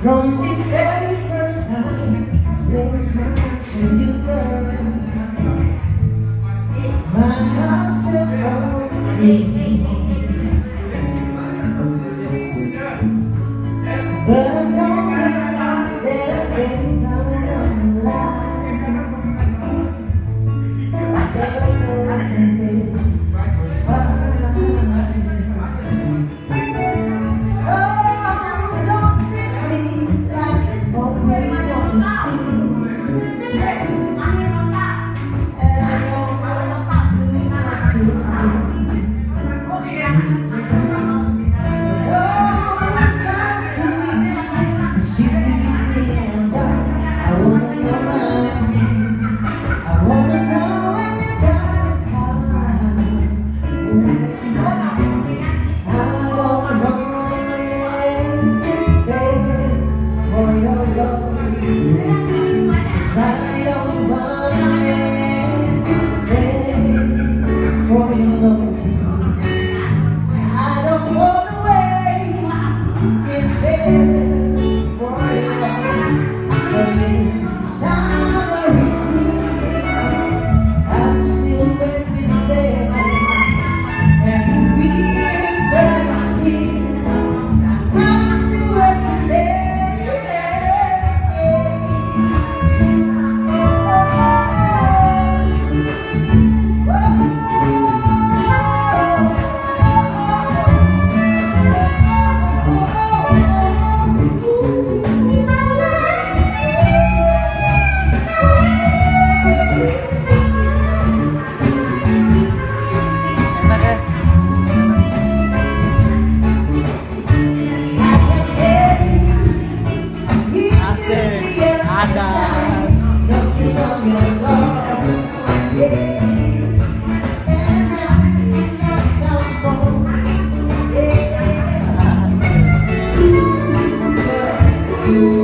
From the very first time, there's my heart in you, girl. My heart's set you.